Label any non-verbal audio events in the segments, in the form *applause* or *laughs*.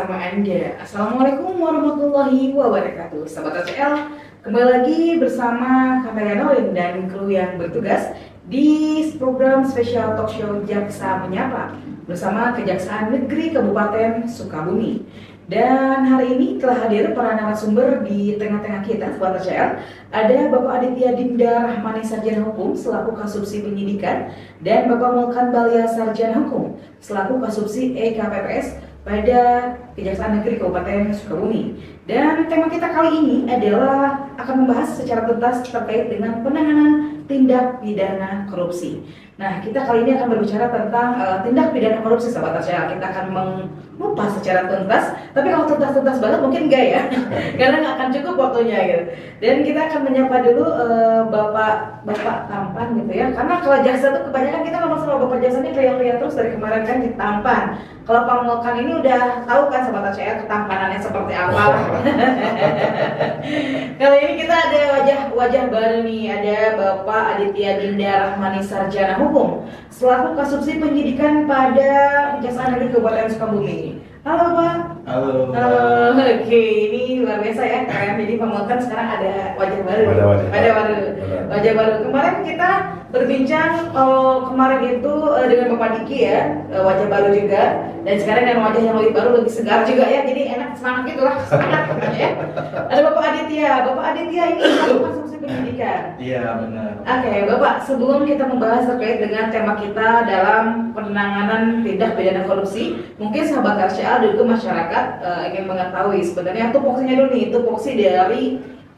7 kami ada bersama Anda. Assalamualaikum warahmatullahi wabarakatuh. Sahabat RCL, kembali lagi bersama Kameranoloin dan kru yang bertugas di program spesial talk show Jaksa Menyapa bersama Kejaksaan Negeri Kabupaten Sukabumi. Dan hari ini telah hadir para narasumber di tengah-tengah kita, Sobat RCL. Ada Bapak Aditya Dinda Rahmani Sarjana Hukum selaku Kasubsi Penyidikan dan Bapak Mulkan Balia Sarjana Hukum selaku Kasubsi EKPPS pada Kejaksaan Negeri Kabupaten Sukabumi. Dan tema kita kali ini adalah akan membahas secara tuntas terkait dengan penanganan tindak pidana korupsi. Nah, kita kali ini akan berbicara tentang uh, tindak pidana korupsi, sahabat saya. Kita akan mengupas secara tuntas, tapi kalau tuntas-tuntas banget mungkin enggak ya, *laughs* karena nggak akan cukup waktunya gitu. Dan kita akan menyapa dulu uh, Bapak Bapak Tampan gitu ya, karena kalau jasa tuh kebanyakan kita ngomong sama Bapak jasa ini lihat-lihat terus dari kemarin kan di Tampan. Kalau Pak Mulkan ini udah tahu kan sahabat saya ketampanannya seperti apa. *laughs* Kali ini kita ada wajah-wajah baru nih, ada Bapak Aditya Dinda Rahmani Sarjana Hukum selaku kasubsi penyidikan pada Kejaksaan Negeri Kabupaten Sukabumi. Halo Pak. Halo. Halo. Oke, okay. ini luar biasa ya keren. Jadi Pak sekarang ada wajah baru. Ada wajah, ada baru. Wajah baru. Kemarin kita berbincang kalau kemarin itu uh, dengan Bapak Diki ya, uh, wajah baru juga. Dan sekarang dengan wajah yang lebih baru, lebih segar juga ya. Jadi enak semangat gitulah semangat ya. Ada Bapak Aditya. Bapak Aditya ini *coughs* masuk pendidikan. Iya benar. Oke, okay, Bapak, sebelum kita membahas terkait dengan tema kita dalam penanganan tindak pidana korupsi, mungkin sahabat RCA juga masyarakat uh, ingin mengetahui sebenarnya tupoksinya dulu nih, tupoksi dari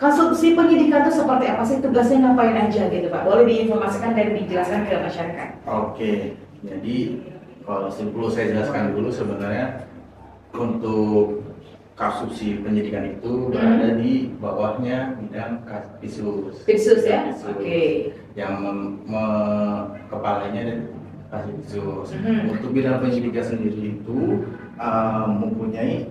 Kasubsi penyidikan itu seperti apa sih tugasnya ngapain aja gitu Pak? Boleh diinformasikan dan dijelaskan ke masyarakat. Oke, jadi kalau sebelum saya jelaskan dulu sebenarnya untuk kasubsi penyidikan itu hmm. berada di bawahnya bidang kaspisus. Kaspisus ya. Oke. Okay. Yang me, kepalanya dan kaspisus. Hmm. Untuk bidang penyidikan sendiri itu uh, mempunyai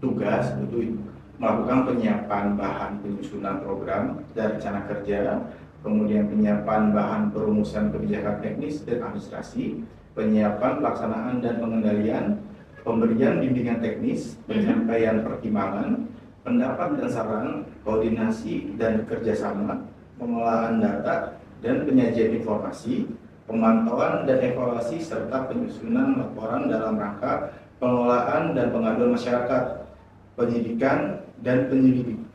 tugas untuk melakukan penyiapan bahan penyusunan program dan rencana kerja, kemudian penyiapan bahan perumusan kebijakan teknis dan administrasi, penyiapan pelaksanaan dan pengendalian pemberian bimbingan teknis, mhm. penyampaian pertimbangan, pendapat dan saran, koordinasi dan kerjasama, pengolahan data dan penyajian informasi, pemantauan dan evaluasi serta penyusunan laporan dalam rangka pengelolaan dan pengaduan masyarakat, penyidikan dan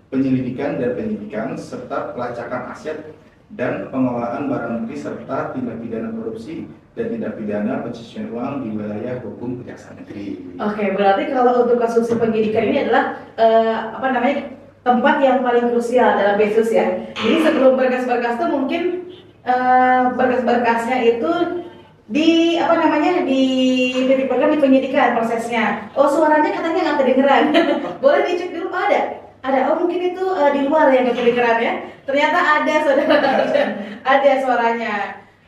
penyelidikan dan penyidikan serta pelacakan aset dan pengelolaan barang bukti serta tindak pidana korupsi dan tindak pidana pencucian uang di wilayah hukum kejaksaan negeri. Oke, berarti kalau untuk kasus penyidikan ini adalah uh, apa namanya tempat yang paling krusial dalam besus ya. Jadi sebelum berkas-berkas itu mungkin uh, berkas-berkasnya itu di apa namanya di titik di penyidikan prosesnya. Oh suaranya katanya nggak kedengeran. *laughs* Boleh dicek dulu oh, ada ada oh mungkin itu uh, di luar yang kedengeran ya. Ternyata ada saudara *laughs* ada suaranya.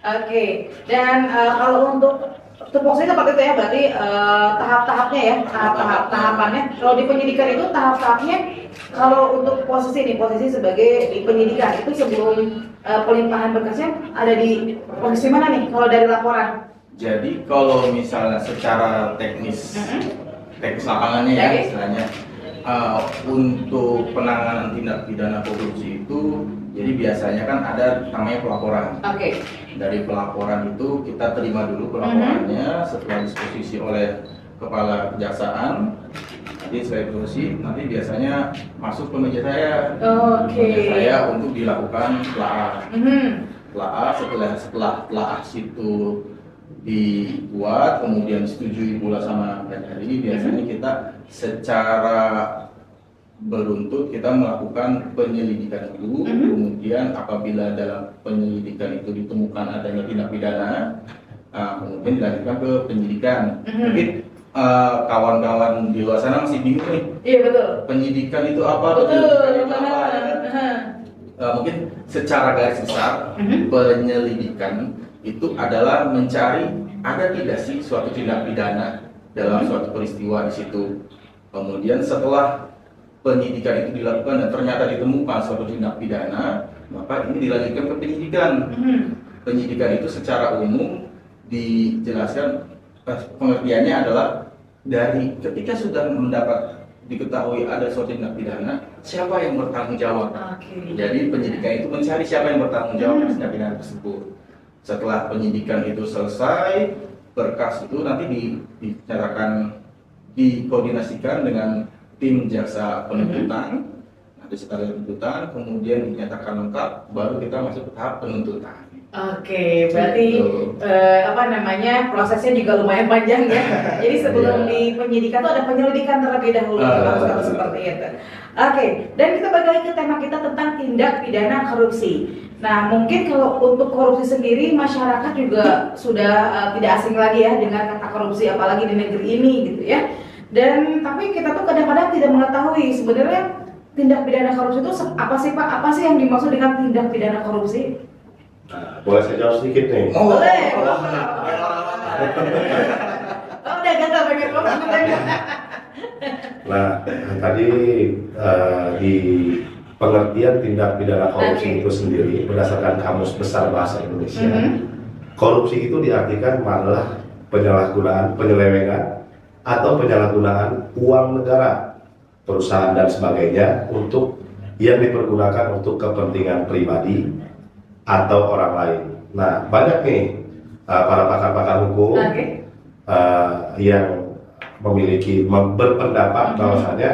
Oke, okay. dan uh, kalau untuk tupoksi seperti itu ya, berarti uh, tahap-tahapnya ya, tahap-tahap tahapannya. Kalau di penyidikan itu tahap-tahapnya, kalau untuk posisi ini, posisi sebagai di penyidikan itu sebelum uh, pelimpahan berkasnya ada di posisi mana nih? Kalau dari laporan? Jadi kalau misalnya secara teknis, teknis lapangannya ya, istilahnya, uh, untuk penanganan tindak pidana korupsi itu jadi biasanya kan ada namanya pelaporan. Oke. Okay. Dari pelaporan itu kita terima dulu pelaporannya mm -hmm. setelah disposisi oleh kepala kejaksaan. Nanti saya diskusi, nanti biasanya masuk ke meja saya. Oke. Okay. Meja saya untuk dilakukan telaah. Mm -hmm. Telaah setelah setelah telaah situ dibuat kemudian disetujui pula sama Kajari biasanya mm -hmm. kita secara beruntut kita melakukan penyelidikan dulu, mm -hmm. kemudian apabila dalam penyelidikan itu ditemukan adanya tindak pidana, uh, kemudian dilanjutkan ke penyidikan. Mm -hmm. Mungkin uh, kawan-kawan di luar sana masih bingung nih. Iya betul. Penyidikan itu apa? Betul. Penyidikan itu apa? Uh, mungkin secara garis besar -hmm. penyelidikan itu adalah mencari ada tidak sih suatu tindak pidana dalam -hmm. suatu peristiwa di situ. Kemudian setelah penyidikan itu dilakukan dan ternyata ditemukan suatu tindak pidana, maka ini dilanjutkan ke penyidikan. Hmm. Penyidikan itu secara umum dijelaskan eh, pengertiannya adalah dari ketika sudah mendapat diketahui ada suatu tindak pidana, siapa yang bertanggung jawab? Oke. Jadi penyidikan itu mencari siapa yang bertanggung jawab atas Hmm. tindak pidana tersebut. Setelah penyidikan itu selesai, berkas itu nanti di- dinyatakan dikoordinasikan dengan tim jaksa penuntutan. Nanti setelah penuntutan, kemudian dinyatakan lengkap, baru kita masuk ke tahap penuntutan. Oke, berarti Gitu. eh, apa namanya prosesnya juga lumayan panjang ya. *laughs* Jadi sebelum Iya. di penyidikan tuh ada penyelidikan terlebih dahulu Ah. harus seperti itu. Oke, dan kita balik ke tema kita tentang tindak pidana korupsi. Nah, mungkin kalau untuk korupsi sendiri masyarakat juga sudah eh, tidak asing lagi ya dengan kata korupsi apalagi di negeri ini gitu ya. Dan tapi kita tuh kadang-kadang tidak mengetahui sebenarnya tindak pidana korupsi itu apa sih Pak? Apa sih yang dimaksud dengan tindak pidana korupsi? Nah, boleh saya jawab sedikit nih? Oh, Boleh, *laughs* oh, udah gagal ngomong *laughs* Nah, tadi eh, di pengertian tindak pidana korupsi Oke. itu sendiri berdasarkan kamus besar bahasa Indonesia, Mhm. korupsi itu diartikan adalah penyalahgunaan, penyelewengan atau penyalahgunaan uang negara, perusahaan dan sebagainya untuk yang dipergunakan untuk kepentingan pribadi atau orang lain. Nah, banyak nih eh, para pakar-pakar hukum Oke. uh, yang memiliki mem- berpendapat Mhm. bahwasanya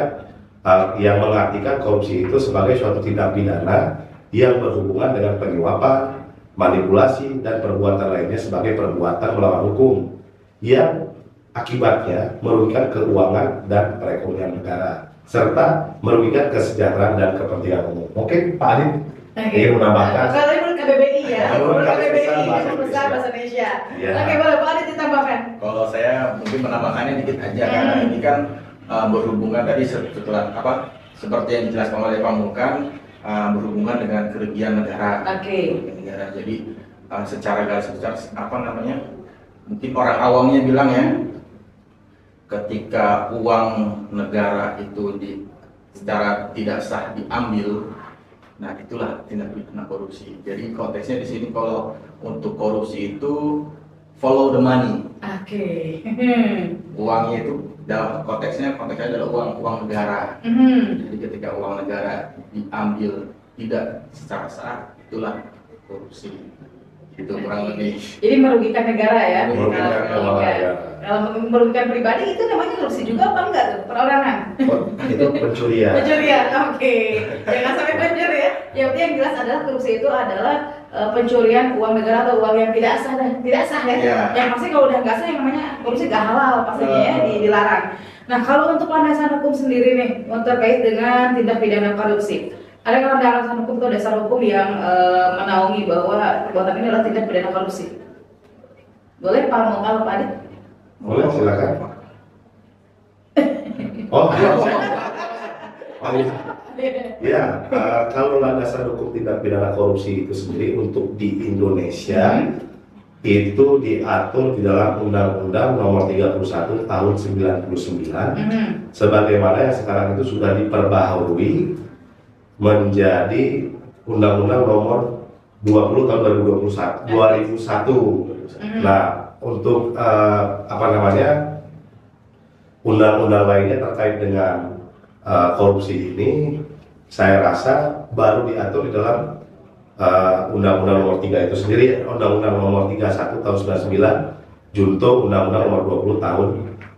uh, yang mengartikan korupsi itu sebagai suatu tindak pidana yang berhubungan dengan penyuapan, manipulasi dan perbuatan lainnya sebagai perbuatan melawan hukum yang akibatnya merugikan keuangan dan perekonomian negara serta merugikan kesejahteraan dan kepentingan umum. Oke, Pak Adit Oke. ingin menambahkan? Kalau ya, Menurut menurut Garis KBBI, Besar Bahasa Garis Besar Bahasa Indonesia. Ya. Oke, boleh Pak Adit ditambahkan. Kalau saya mungkin menambahkannya dikit aja Hmm. karena ini kan uh, berhubungan tadi setelah apa seperti yang dijelaskan oleh Pak Mulkan uh, berhubungan dengan kerugian negara. Oke. Kerugian negara. Jadi uh, secara garis besar apa namanya? Mungkin orang awamnya bilang ya ketika uang negara itu di secara tidak sah diambil Nah, itulah tindak pidana korupsi. Jadi konteksnya di sini kalau untuk korupsi itu follow the money. Oke. Uangnya itu dalam konteksnya konteksnya adalah uang uang negara. Mhm. Jadi ketika uang negara diambil tidak secara sah, itulah korupsi. Itu kurang lebih. Jadi merugikan negara ya. Merugikan Kalau keuangan merugikan- negara. Kalau merugikan pribadi itu namanya korupsi juga apa enggak tuh? Perorangan. Oh, itu pencurian. *laughs* Pencurian, oke. Jangan sampai pencuri ya. Yang penting yang jelas adalah korupsi itu adalah eh, pencurian uang negara atau uang yang tidak sah dan tidak sah ya. Iya. Yang pasti kalau udah nggak sah yang namanya korupsi gak halal pastinya ya Betul. di- dilarang. Nah kalau untuk landasan hukum sendiri nih terkait dengan tindak pidana korupsi. Ada landasan hukum atau dasar hukum yang eh, menaungi bahwa perbuatan ini adalah tindak pidana korupsi? Boleh Pak Mokal Pak Adit? Boleh, silakan. *laughs* Oh, oh, ya. eh, kalau landasan hukum tindak pidana korupsi itu sendiri untuk di Indonesia itu diatur di dalam Undang-Undang Nomor 31 Tahun 99 Mhm. sebagaimana yang sekarang itu sudah diperbaharui menjadi Undang-Undang Nomor 20 Tahun 2021. 2001. Mhm. Nah, untuk eh, apa namanya undang-undang lainnya terkait dengan eh, korupsi ini, saya rasa baru diatur di dalam eh, Undang-Undang Nomor 3 itu sendiri, Undang-Undang Nomor 31 Tahun 99, Junto Undang-Undang Nomor 20 Tahun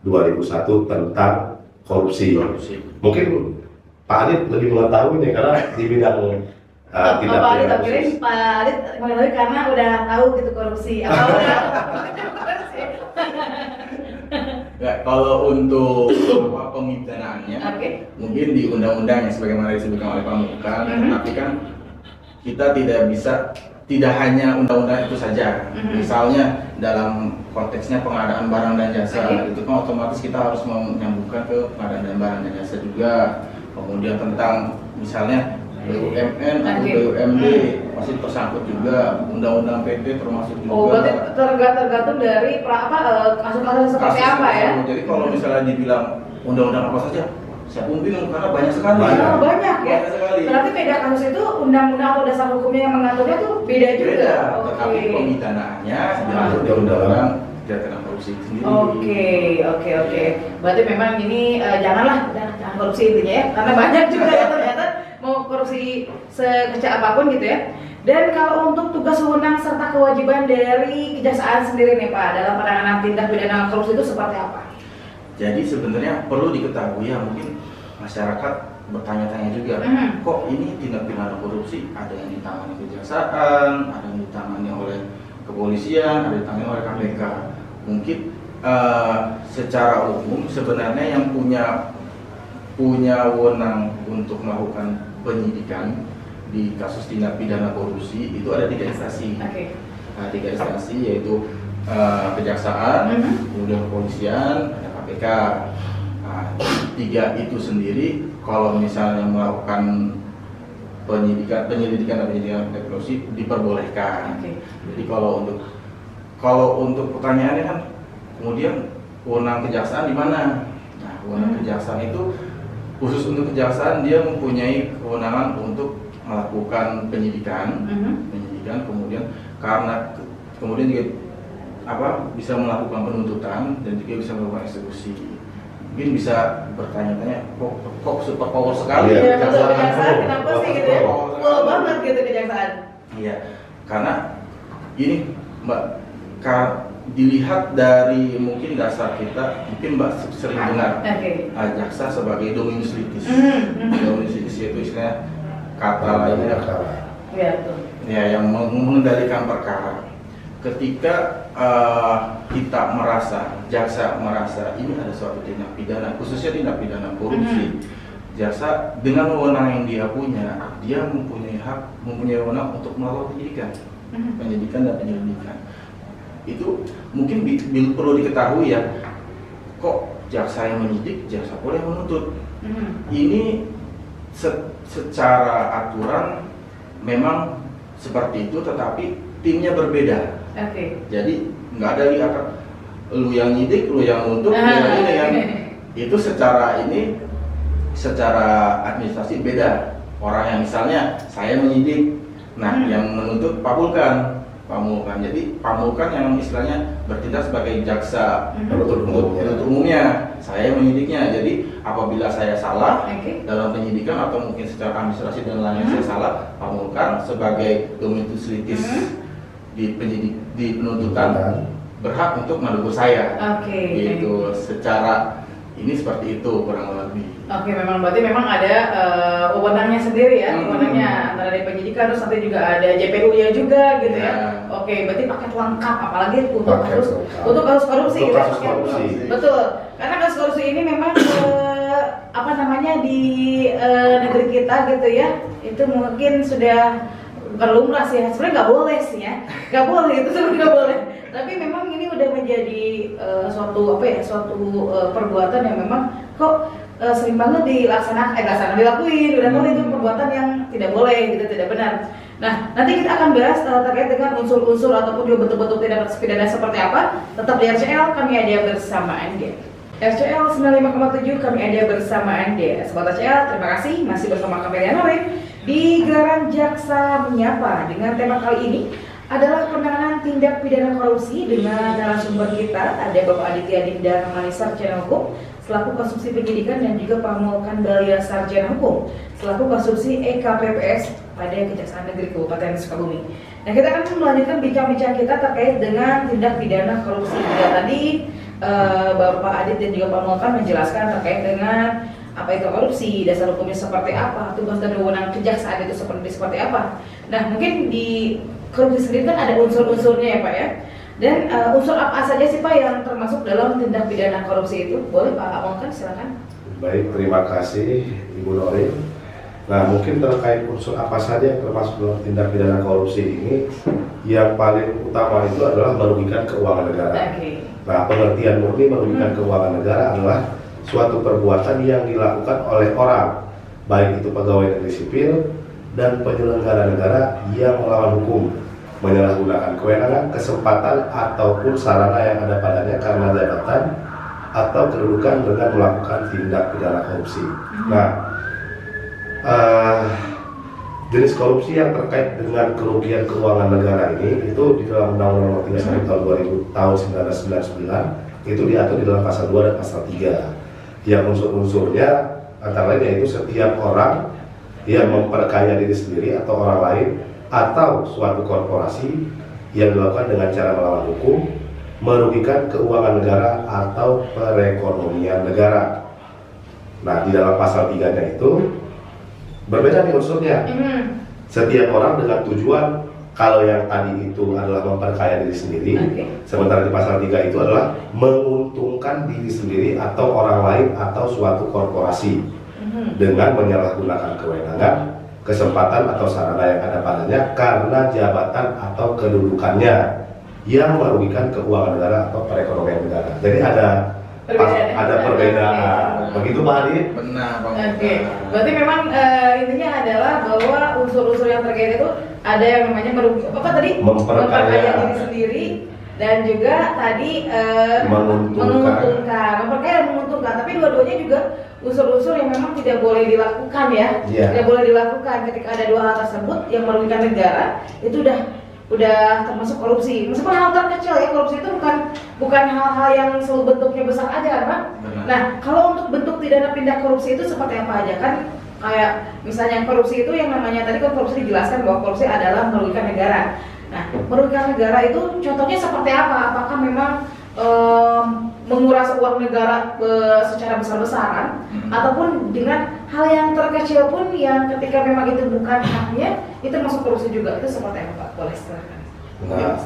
2001 tentang korupsi. korupsi. Mungkin Pak Adit lebih mengetahui nih karena di bidang eh, Pak tindak Pak Adit akhirnya khusus. Pak Adit mengetahui karena udah tahu gitu korupsi. *laughs* Apa udah? korupsi? Ya, kalau untuk apa, pemidanaannya Oke. mungkin di undang-undang yang sebagaimana disebutkan oleh Pak Mukan, Mhm. tapi kan kita tidak bisa tidak hanya undang-undang itu saja. Mhm. Misalnya dalam konteksnya pengadaan barang dan jasa, Oke. itu kan otomatis kita harus menyambungkan ke pengadaan barang dan jasa juga. Kemudian tentang misalnya BUMN atau. BUMD masih tersangkut juga undang-undang PT termasuk juga. Oh, berarti tergantung, dari pra, apa eh, kasus-kasus seperti Kasus apa ya? Jadi kalau misalnya dibilang undang-undang apa saja, saya pun bingung karena banyak sekali. Banyak. Oh, banyak ya. Banyak sekali. Berarti beda kasus itu undang-undang atau dasar hukumnya yang mengaturnya tuh beda juga. Beda, Oke. tetapi pemidanaannya Ah, diatur di betul. undang-undang tidak korupsi itu sendiri. Oke, oke, oke. Berarti memang ini eh, janganlah, jangan korupsi intinya ya, karena banyak juga ya ternyata mau korupsi sekecil apa pun gitu ya. Dan kalau untuk tugas wewenang serta kewajiban dari kejaksaan sendiri nih Pak dalam penanganan tindak pidana korupsi itu seperti apa? Jadi sebenarnya perlu diketahui ya mungkin masyarakat bertanya-tanya juga, Mhm. kok ini tindak pidana korupsi ada yang ditangani kejaksaan, ada yang ditangani oleh kepolisian, ada yang ditangani oleh KPK. Mungkin eh, secara umum sebenarnya yang punya punya wewenang untuk melakukan penyidikan di kasus tindak pidana korupsi itu ada tiga instansi. Oke. Nah, tiga instansi yaitu eh, kejaksaan, Mhm. kemudian kepolisian, ada KPK. Nah, tiga itu sendiri kalau misalnya melakukan penyidikan, penyelidikan dan penyelidikan tindak korupsi diperbolehkan. Oke. Jadi kalau untuk kalau untuk pertanyaannya kan kemudian wewenang kejaksaan di mana? Nah, wewenang Hmm. kejaksaan itu khusus untuk kejaksaan dia mempunyai kewenangan untuk melakukan penyidikan Mhm. penyidikan kemudian karena ke- kemudian juga apa bisa melakukan penuntutan dan juga bisa melakukan eksekusi mungkin bisa bertanya-tanya kok kok super power sekali betul. kejaksaan Kejaksaan kenapa sih gitu ya? Power banget gitu kejaksaan. iya karena ini mbak dilihat dari mungkin dasar kita mungkin mbak sering dengar Oke. ah, jaksa sebagai dominus litis Mhm, mhm. dominus litis itu istilahnya kata lainnya Iya, betul. ya yang meng- mengendalikan perkara ketika eh, kita merasa jaksa merasa ini ada suatu tindak pidana khususnya tindak pidana korupsi jaksa dengan wewenang yang dia punya dia mempunyai hak mempunyai wewenang untuk melakukan penyidikan Mhm. penyidikan dan penyelidikan itu mungkin bi- perlu diketahui ya kok jaksa yang menyidik jaksa yang menuntut Mhm. ini se- secara aturan memang seperti itu tetapi timnya berbeda Oke. jadi nggak ada akan lu yang nyidik lu yang nuntut lu yang Ah, ini yang oke. *laughs* itu secara ini secara administrasi beda orang yang misalnya saya menyidik nah Hmm. yang menuntut pamulkan pamulkan jadi pamulkan yang istilahnya bertindak sebagai jaksa Mhm. penuntut umum penuntut umumnya saya menyidiknya jadi apabila saya salah Oke. dalam penyidikan atau mungkin secara administrasi dan lainnya Hmm. saya salah pamulkan sebagai dominus litis Hmm. di penyidik di penuntutan berhak untuk menegur saya Oke. gitu secara ini seperti itu kurang lebih Oke, memang berarti memang ada eh, wewenangnya sendiri ya, Hmm. Dari penyidikan terus nanti juga ada JPU-nya juga gitu ya. Ya. Oke, berarti paket lengkap apalagi untuk Paket kasus lengkap. untuk kasus korupsi Untuk gitu. kasus Oke. korupsi. Betul. Karena kasus korupsi ini memang eh, apa namanya di eh, negeri kita gitu ya, itu mungkin sudah bukan lumrah sih, ya. sebenarnya nggak boleh sih ya, nggak boleh itu sebenarnya nggak boleh. Tapi memang ini udah menjadi eh, suatu apa ya, suatu eh, perbuatan yang memang kok eh, sering banget dilaksanakan, eh dilaksanakan dilakuin, udah tahu itu perbuatan yang tidak boleh gitu, tidak benar. Nah, nanti kita akan bahas eh, terkait dengan unsur-unsur ataupun juga betul-betul tindak pidana seperti apa. Tetap di RCL kami ada bersama Anda. RCL 95,7 kami ada bersama Anda. Sobat RCL, terima kasih masih bersama kami Riana di gelaran Jaksa Menyapa dengan tema kali ini adalah penanganan tindak pidana korupsi dengan narasumber kita ada Bapak Aditya Dinda Ramani Sarjana Hukum selaku konstruksi penyidikan dan juga Pamulkan Balia Sarjana Hukum selaku konstruksi EKPPS pada Kejaksaan Negeri Kabupaten Sukabumi. Nah kita akan melanjutkan bincang-bincang kita terkait dengan tindak pidana korupsi. Jika tadi eh, Bapak Adit dan juga Pamulkan menjelaskan terkait dengan apa itu korupsi, dasar hukumnya seperti apa, tugas dan wewenang kejaksaan itu seperti seperti apa. Nah mungkin di korupsi sendiri kan ada unsur-unsurnya ya Pak ya. Dan eh, unsur apa saja sih Pak yang termasuk dalam tindak pidana korupsi itu? Boleh Pak Amongkan silakan. Baik, terima kasih Ibu Norin. Nah, mungkin terkait unsur apa saja yang termasuk dalam tindak pidana korupsi ini, yang paling utama itu adalah merugikan keuangan negara. Oke. Nah, pengertian murni merugikan Hmm. keuangan negara adalah suatu perbuatan yang dilakukan oleh orang, baik itu pegawai negeri sipil dan penyelenggara negara yang melawan hukum, menyalahgunakan kewenangan, kesempatan ataupun sarana yang ada padanya karena jabatan atau kedudukan dengan melakukan tindak pidana korupsi. Nah, eh, jenis korupsi yang terkait dengan kerugian keuangan negara ini itu di dalam Undang-Undang Nomor 31 tahun 2000 tahun 1999 itu diatur di dalam pasal 2 dan pasal 3 yang unsur-unsurnya antara lain yaitu setiap orang yang memperkaya diri sendiri atau orang lain atau suatu korporasi yang dilakukan dengan cara melawan hukum merugikan keuangan negara atau perekonomian negara. Nah, di dalam pasal 3-nya itu berbeda nih unsurnya. Hmm. Setiap orang dengan tujuan kalau yang tadi itu adalah memperkaya diri sendiri, Oke. sementara di pasal 3 itu adalah menguntungkan diri sendiri atau orang lain atau suatu korporasi Hmm. dengan menyalahgunakan kewenangan, kesempatan atau sarana yang ada padanya karena jabatan atau kedudukannya yang merugikan keuangan negara atau perekonomian negara. Jadi ada Perbedaan. ada perbedaan. Begitu Pak Adi? Benar Bang. Oke, berarti memang eh, intinya adalah bahwa unsur-unsur yang terkait itu ada yang namanya merugi apa tadi Memperkaya. diri sendiri dan juga tadi eh, Menguntungkan. menguntungkan, memperkaya dan menguntungkan. Tapi dua-duanya juga unsur-unsur yang memang tidak boleh dilakukan ya, Iya. tidak boleh dilakukan ketika ada dua hal tersebut yang merugikan negara itu udah udah termasuk korupsi. Meskipun hal terkecil ya korupsi itu bukan bukan hal-hal yang selalu bentuknya besar aja kan? Benar. Nah, kalau untuk bentuk pidana pindah korupsi itu seperti apa aja kan? Kayak misalnya korupsi itu yang namanya tadi kan korupsi dijelaskan bahwa korupsi adalah merugikan negara. Nah, merugikan negara itu contohnya seperti apa? Apakah memang em, menguras uang negara eh, secara besar-besaran Hmm. ataupun dengan hal yang terkecil pun yang ketika memang itu bukan haknya itu masuk korupsi juga itu seperti apa Pak? Boleh silakan. Nah,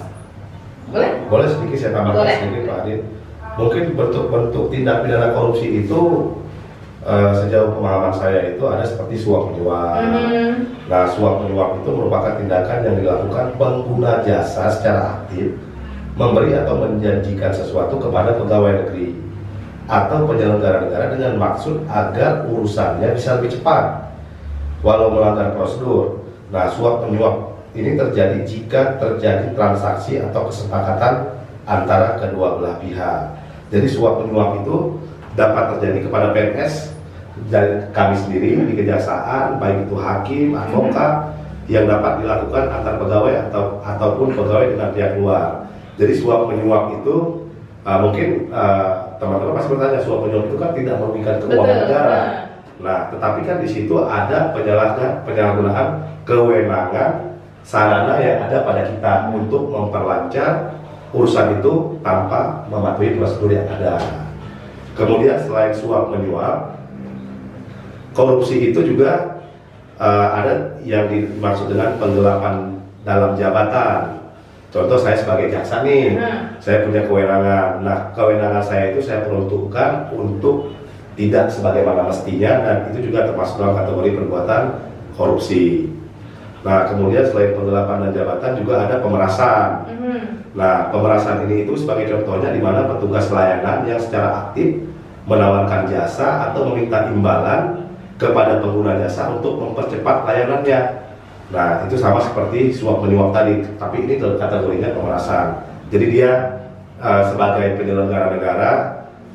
Boleh? boleh sedikit saya tambahkan Boleh. sedikit Pak Adi. Mungkin bentuk-bentuk tindak pidana korupsi itu eh, sejauh pemahaman saya itu ada seperti suap menyuap. Hmm. Nah, suap menyuap itu merupakan tindakan yang dilakukan pengguna jasa secara aktif memberi atau menjanjikan sesuatu kepada pegawai negeri atau penyelenggara negara dengan maksud agar urusannya bisa lebih cepat walau melanggar prosedur. Nah, suap menyuap ini terjadi jika terjadi transaksi atau kesepakatan antara kedua belah pihak. Jadi suap menyuap itu dapat terjadi kepada PNS dari kami sendiri di kejaksaan, baik itu hakim, advokat yang dapat dilakukan antar pegawai atau ataupun pegawai dengan pihak luar. Jadi suap menyuap itu uh, mungkin uh, teman-teman pasti bertanya suap menyuap itu kan tidak merugikan keuangan Betul. negara. Nah, tetapi kan di situ ada penyalahgunaan penyalahgunaan kewenangan sarana yang ada pada kita untuk memperlancar urusan itu tanpa mematuhi prosedur yang ada. Kemudian selain suap menyuap, korupsi itu juga eh, ada yang dimaksud dengan penggelapan dalam jabatan. Contoh saya sebagai jaksa nih, Hmm. saya punya kewenangan. Nah, kewenangan saya itu saya peruntukkan untuk tidak sebagaimana mestinya dan itu juga termasuk dalam kategori perbuatan korupsi. Nah, kemudian selain penggelapan dan jabatan juga ada pemerasan. Hmm. Nah, pemerasan ini itu sebagai contohnya di mana petugas layanan yang secara aktif menawarkan jasa atau meminta imbalan kepada pengguna jasa untuk mempercepat layanannya. Nah, itu sama seperti suap menyuap tadi, tapi ini kategorinya pemerasan. Jadi dia eh, sebagai penyelenggara negara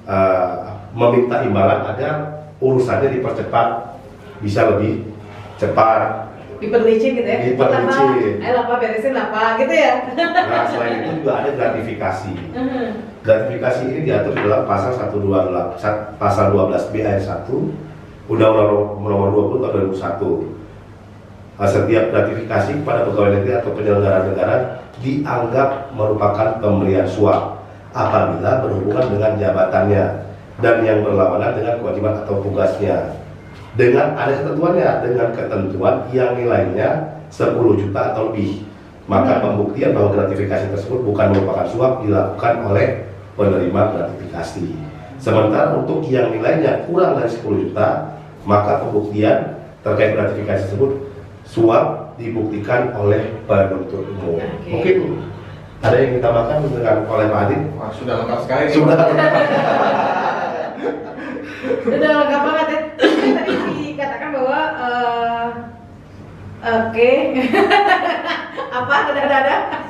eh, meminta imbalan agar urusannya dipercepat bisa lebih cepat. diperlicin gitu ya Diperlicin. Apa? ayo apa beresin apa gitu ya Nah, selain itu juga ada gratifikasi. *laughs* Hmm. Gratifikasi ini diatur dalam pasal 128 sat- pasal 12B ayat 1 Undang-Undang Nomor 20 tahun 2001. Nah, Setiap gratifikasi kepada pegawai negeri atau penyelenggara negara dianggap merupakan pemberian suap apabila berhubungan dengan jabatannya dan yang berlawanan dengan kewajiban atau tugasnya. Dengan ada ketentuannya, dengan ketentuan yang nilainya 10 juta atau lebih. Maka pembuktian bahwa gratifikasi tersebut bukan merupakan suap dilakukan oleh penerima gratifikasi. Sementara untuk yang nilainya kurang dari 10 juta, maka pembuktian terkait gratifikasi tersebut suap dibuktikan oleh penuntut umum. Oke. Mungkin ada yang ditambahkan dengan oleh Pak Adit? Wah, sudah lengkap sekali. Sudah. *laughs* udah lengkap banget ya Tadi dikatakan bahwa eh, oke *laughs* apa ada ada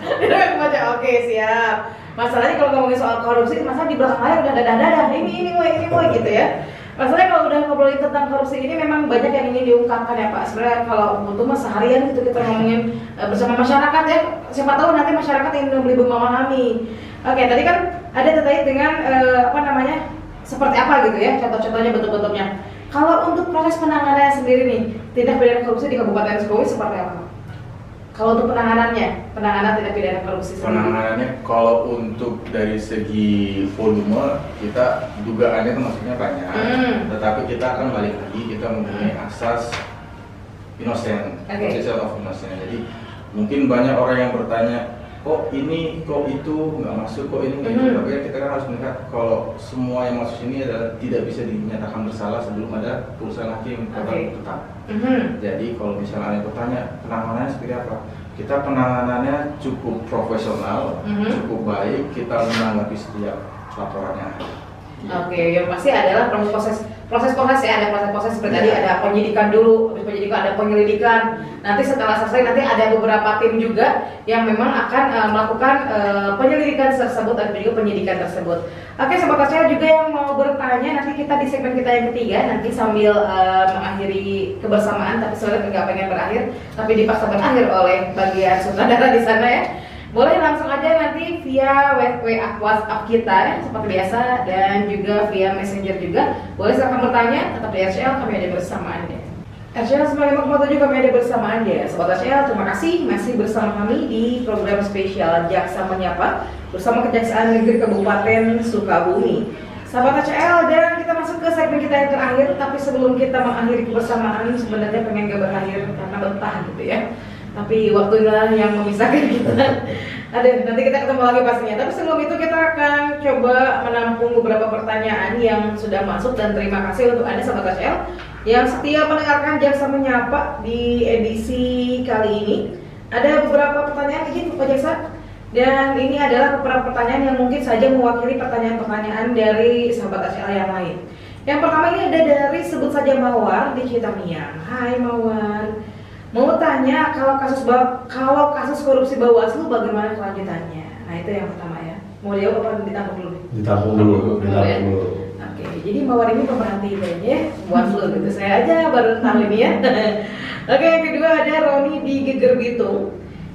ada baca oke siap masalahnya kalau ngomongin soal korupsi masalah di belakang layar udah ada ada ada ini ini woy ini woy gitu ya Maksudnya kalau udah ngobrolin tentang korupsi ini memang banyak yang ingin diungkapkan ya Pak. Sebenarnya kalau butuh mah seharian gitu kita ngomongin uh, bersama masyarakat ya. Siapa tahu nanti masyarakat ingin lebih memahami. Oke, tadi kan ada terkait dengan uh, apa namanya seperti apa gitu ya contoh-contohnya bentuk-bentuknya. Kalau untuk proses penanganannya sendiri nih, tindak pidana korupsi di Kabupaten Sukabumi seperti apa? Kalau untuk penanganannya, penanganan tindak pidana korupsi sendiri. Penanganannya kalau untuk dari segi volume kita dugaannya itu maksudnya banyak, Hmm. tetapi kita akan balik lagi kita mempunyai asas innocent, presumption of innocent. Jadi mungkin banyak orang yang bertanya, kok ini, kok itu nggak masuk, kok ini nggak itu. Hmm. Tapi kita kan harus melihat kalau semua yang masuk sini adalah tidak bisa dinyatakan bersalah sebelum ada putusan hakim Oke. tetap. Mhm. Jadi kalau misalnya ada yang bertanya penanganannya seperti apa, kita penanganannya cukup profesional, Mhm. cukup baik, kita menanggapi setiap laporannya. Oke, yang pasti adalah proses proses proses ya ada proses proses seperti tadi Iya. ada penyidikan dulu, habis penyidikan ada penyelidikan. Nanti setelah selesai nanti ada beberapa tim juga yang memang akan eh, melakukan eh, penyelidikan tersebut dan juga penyidikan tersebut. Oke, sobat saya juga yang mau bertanya nanti kita di segmen kita yang ketiga nanti sambil eh, mengakhiri kebersamaan tapi sebenarnya nggak pengen berakhir tapi dipaksa berakhir oleh bagian sutradara di sana ya. Boleh langsung aja nanti via WhatsApp kita ya, seperti biasa dan juga via Messenger juga. Boleh silahkan bertanya, tetap di RCL kami ada bersama Anda. RCL 95,7 kami ada bersama Anda. Sobat RCL, terima kasih masih bersama kami di program spesial Jaksa Menyapa bersama Kejaksaan Negeri Kabupaten Sukabumi. Sahabat RCL, dan kita masuk ke segmen kita yang terakhir, tapi sebelum kita mengakhiri kebersamaan sebenarnya pengen gak berakhir karena betah gitu ya tapi waktunya yang memisahkan kita. *laughs* Ada nanti kita ketemu lagi pastinya. Tapi sebelum itu kita akan coba menampung beberapa pertanyaan yang sudah masuk dan terima kasih untuk anda sahabat HL yang setia mendengarkan Jaksa Menyapa di edisi kali ini. Ada beberapa pertanyaan izin Pak Jaksa dan ini adalah beberapa pertanyaan yang mungkin saja mewakili pertanyaan-pertanyaan dari sahabat HL yang lain. Yang pertama ini ada dari sebut saja Mawar di Citamiang. Hai Mawar. Mau tanya kalau kasus kalau kasus korupsi Bawaslu bagaimana kelanjutannya? Nah itu yang pertama ya. Mau jawab apa ditampung dulu? Ditampung dulu, ditampung dulu. Oke, jadi Mawar ini pemerhati kayaknya Bawaslu *laughs* gitu. Saya aja baru tahu ini ya. *laughs* Oke, yang kedua ada Roni di Geger Bitung.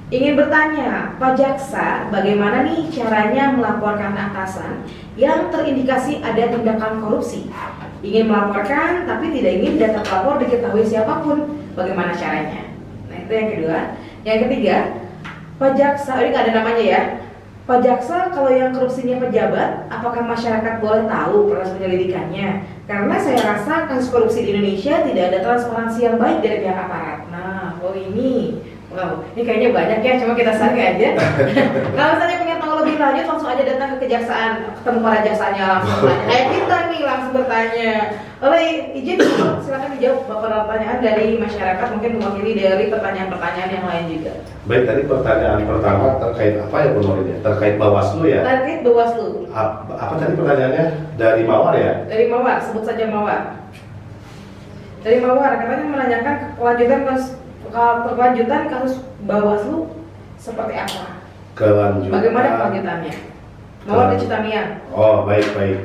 Ingin bertanya, Pak Jaksa, bagaimana nih caranya melaporkan atasan yang terindikasi ada tindakan korupsi? Ingin melaporkan tapi tidak ingin data pelapor diketahui siapa pun. Bagaimana caranya? Itu yang kedua. Yang ketiga, Pak Jaksa, ini nggak ada namanya ya. Pak Jaksa, kalau yang korupsinya pejabat, apakah masyarakat boleh tahu proses penyelidikannya? Karena saya rasa kasus korupsi di Indonesia tidak ada transparansi yang baik dari pihak aparat. Nah, oh ini, wow, ini kayaknya banyak ya, cuma kita saring aja. *laughs* kalau misalnya lebih lanjut, langsung aja datang ke kejaksaan, ketemu para jaksanya langsung *laughs* tanya. Kayak kita nih langsung bertanya. Oleh izin, silakan dijawab beberapa pertanyaan dari masyarakat, mungkin mewakili dari pertanyaan-pertanyaan yang lain juga. Baik, tadi pertanyaan pertama terkait apa ya Bu Norin ya? Terkait Bawaslu ya? Terkait Bawaslu. Ap- Apa tadi pertanyaannya? Dari Mawar ya? Dari Mawar, sebut saja Mawar. Dari Mawar, katanya menanyakan kelanjutan kasus kelanjutan kasus Bawaslu seperti apa? Kelanjutan. Bagaimana kelanjutannya? Mawar di Citamiang. Oh, baik, baik.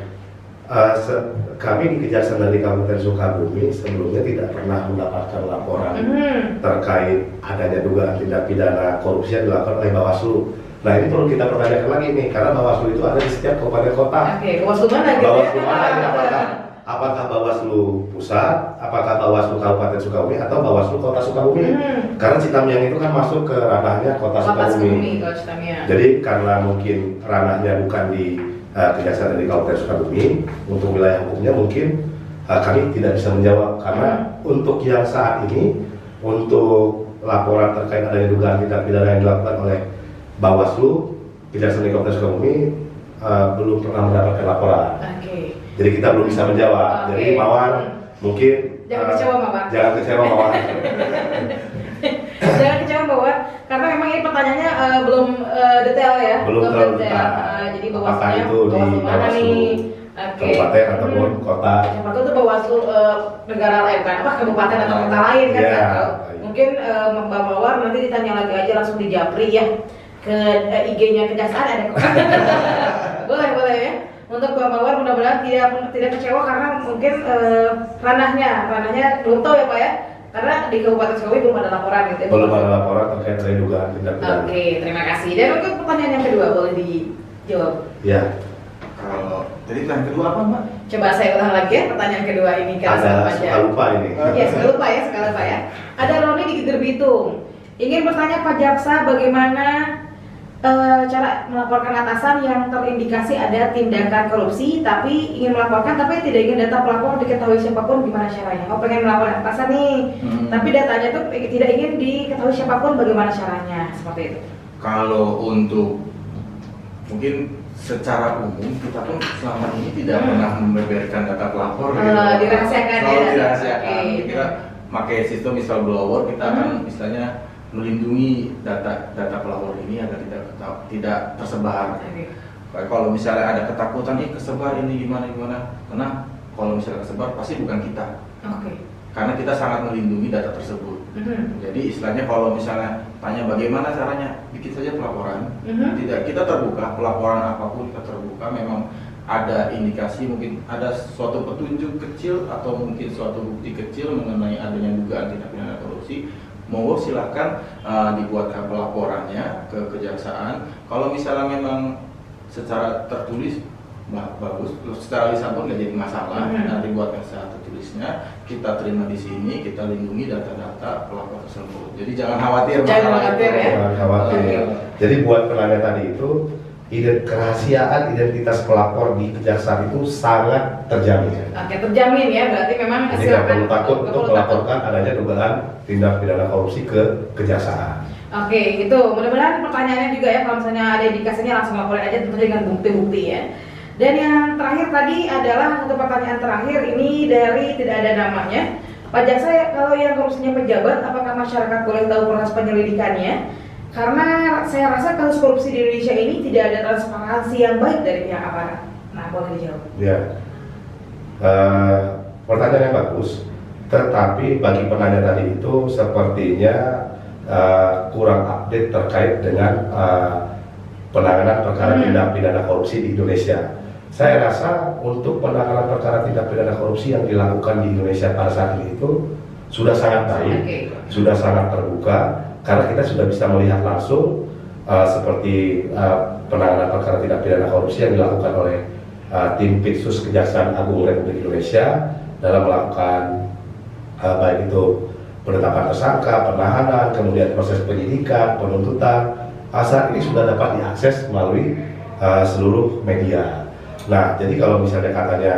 Se- kami di Kejaksaan dari Kabupaten Sukabumi sebelumnya tidak pernah mendapatkan laporan Hmm. terkait adanya dugaan tindak pidana korupsi yang dilakukan oleh Bawaslu. Nah ini perlu kita pertanyakan lagi nih, karena Bawaslu itu ada di setiap kabupaten kota. Oke, Bawaslu mana gitu Bawaslu ya? mana ini? Apakah, Bawaslu pusat, apakah Bawaslu Kabupaten Sukabumi, atau Bawaslu Kota Sukabumi? Hmm. Karena Citamiang itu kan masuk ke ranahnya Kota Kota Sukabumi. Jadi karena mungkin ranahnya bukan di uh, Kejaksaan dari Kabupaten Sukabumi, untuk wilayah hukumnya mungkin uh, kami tidak bisa menjawab karena untuk yang saat ini untuk laporan terkait adanya dugaan tindak pidana yang dilakukan oleh Bawaslu Kejaksaan dari Kabupaten Sukabumi uh, belum pernah mendapatkan laporan. Oke. Jadi kita belum bisa menjawab. Oke. Jadi Mawar mungkin Jangan uh, kecewa, Mawar. Jangan kecewa Mawar. *laughs* Jangan kecewa bahwa karena memang ini pertanyaannya eh, belum eh, detail ya, Belum terlalu detail. Eh, jadi bawaslunya itu di bawaslu mana Bawaslu nih? Oke. Kabupaten ataupun Hmm. kota. Tahu itu bawaslu eh, negara lain kan, apa kabupaten atau kota lain kan? Iya. nggak tahu. Mungkin eh, Mbak Mawar nanti ditanya lagi aja langsung di Japri ya ke eh, IG-nya kejaksaan ada kok. *laughs* boleh boleh ya. Untuk Bang Mawar mudah-mudahan tidak tidak kecewa karena mungkin eh, ranahnya ranahnya belum tahu ya Pak ya karena di Kabupaten Sukabumi belum ada laporan gitu ya Belum ada laporan terkait dari dugaan tindak pidana. Oke, terima kasih. Dan untuk pertanyaan yang kedua boleh dijawab. Ya, Kalau jadi yang kedua apa mbak? Coba saya ulang lagi ya pertanyaan kedua ini karena ada suka lupa ini. Ya, sekali lupa ya, sekali lupa ya. Ada Roni di Geger Bitung. Ingin bertanya Pak Jaksa bagaimana eh, cara melaporkan atasan yang terindikasi ada tindakan korupsi tapi ingin melaporkan tapi tidak ingin data pelapor diketahui siapa pun gimana caranya? Oh pengen melaporkan atasan nih, Hmm. tapi datanya tuh tidak ingin diketahui siapa pun bagaimana caranya seperti itu. Kalau untuk mungkin secara umum kita pun selama ini tidak Hmm. pernah membeberkan data pelapor Eh, gitu. dirahasiakan Selalu ya. dirahasiakan. Oke. Kita pakai sistem whistleblower kita akan Hmm. Melindungi data data pelapor ini agar tidak tidak tersebar. Oke. Kayak Kalau misalnya ada ketakutan nih kesebar ini gimana gimana, karena kalau misalnya kesebar pasti bukan kita, Oke. karena kita sangat melindungi data tersebut. Mhm. Jadi istilahnya kalau misalnya tanya bagaimana caranya, bikin saja pelaporan. Mhm. Tidak, kita terbuka pelaporan apa pun kita terbuka. Memang ada indikasi mungkin ada suatu petunjuk kecil atau mungkin suatu bukti kecil mengenai adanya dugaan tindak pidana korupsi. Monggo silahkan uh, dibuatkan pelaporannya ke kejaksaan. Kalau misalnya memang secara tertulis ba- bagus, secara lisan pun nggak jadi masalah. Mhm. Nanti buatkan secara tertulisnya, kita terima di sini, kita lindungi data-data pelapor tersebut. Jadi jangan khawatir. Jangan masalah khawatir itu. ya. Jangan khawatir. Jadi buat penanya tadi itu ide- kerahasiaan identitas pelapor di kejaksaan itu sangat terjamin. Oke, terjamin ya, berarti memang Jadi silakan. perlu takut untuk melaporkan adanya dugaan tindak pidana korupsi ke kejaksaan. Oke, itu mudah-mudahan pertanyaannya juga ya kalau misalnya ada indikasinya langsung laporin aja tentu dengan bukti-bukti ya. Dan yang terakhir tadi adalah satu pertanyaan terakhir ini dari tidak ada namanya. Pak Jaksa kalau yang korupsinya pejabat, apakah masyarakat boleh tahu proses penyelidikannya? Karena saya rasa kasus korupsi di Indonesia ini tidak ada transparansi yang baik dari pihak aparat. Nah, boleh dijawab. Ya, Eh, pertanyaan yang bagus. Tetapi bagi penanya tadi itu sepertinya eh, kurang update terkait dengan eh, penanganan perkara Hmm. tindak pidana korupsi di Indonesia. Saya rasa untuk penanganan perkara tindak pidana korupsi yang dilakukan di Indonesia pada saat ini itu sudah sangat baik, Oke. sudah sangat terbuka karena kita sudah bisa melihat langsung uh, seperti uh, penanganan perkara tindak pidana korupsi yang dilakukan oleh uh, tim Pitsus Kejaksaan Agung Republik Indonesia dalam melakukan uh, baik itu penetapan tersangka, penahanan, kemudian proses penyidikan, penuntutan. Saat ini sudah dapat diakses melalui uh, seluruh media. Nah, jadi kalau misalnya katanya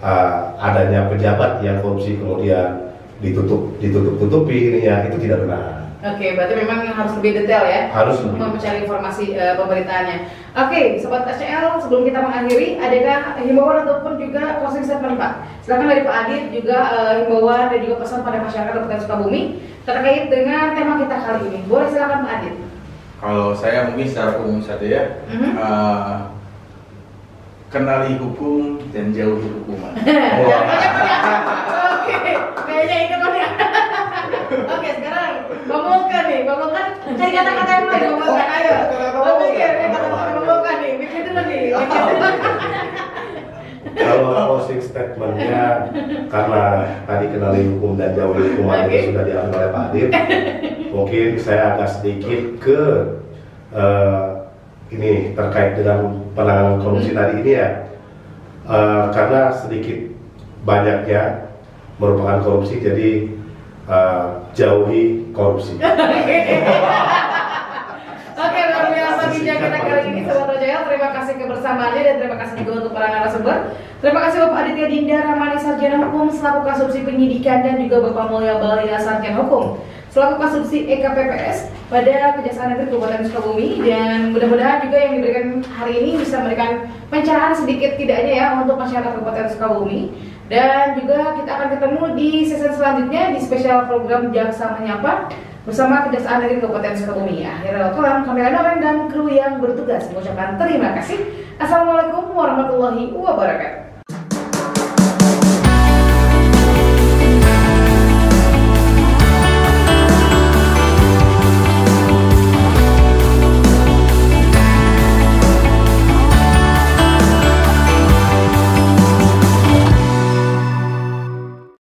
uh, adanya pejabat yang korupsi kemudian ditutup ditutup tutupi ininya itu tidak benar. Oke, berarti memang yang harus lebih detail ya. Harus untuk lebih. mencari informasi eh, pemberitaannya. Oke, sobat SCL, sebelum kita mengakhiri, adakah himbauan ataupun juga closing statement Pak? Silakan dari Pak Adit juga eh, himbauan dan juga pesan pada masyarakat Kabupaten Sukabumi terkait dengan tema kita kali ini. Boleh silakan Pak Adit. Kalau saya mungkin secara umum saja ya, Mhm. eh, kenali hukum dan jauhi hukuman. *laughs* Oke, kayaknya itu ngomongkan nih, ngomongkan cari kata-kata yang lain, ngomongkan ayo. Mau mikir, nih, kata-kata ngomongkan nih, mikir dulu nih. Kalau closing statementnya karena tadi kenali hukum dan jauhi hukuman Oke. itu sudah diambil oleh Pak Adit, mungkin saya agak sedikit ke eh, ini terkait dengan penanganan korupsi tadi ini ya, Eh, karena sedikit banyaknya merupakan korupsi, jadi eh, jauhi korupsi. *laughs* Oke, luar biasa bincang kita kali ini Sobat Rojael. Terima kasih kebersamaannya dan terima kasih juga untuk para narasumber. Terima kasih Bapak Aditya Dinda Ramani Sarjana Hukum selaku Kasubsi Penyidikan dan juga Bapak Mulya Balina Sarjana Hukum selaku Kasubsi EKPPS pada Kejaksaan Negeri Kabupaten Sukabumi dan mudah-mudahan juga yang diberikan hari ini bisa memberikan pencerahan sedikit tidaknya ya untuk masyarakat Kabupaten Sukabumi dan juga kita akan ketemu di season selanjutnya di spesial program Jaksa Menyapa bersama Kejaksaan Negeri Kabupaten Sukabumi. Akhirnya waktu kamera Noren dan kru yang bertugas mengucapkan terima kasih. Assalamualaikum warahmatullahi wabarakatuh.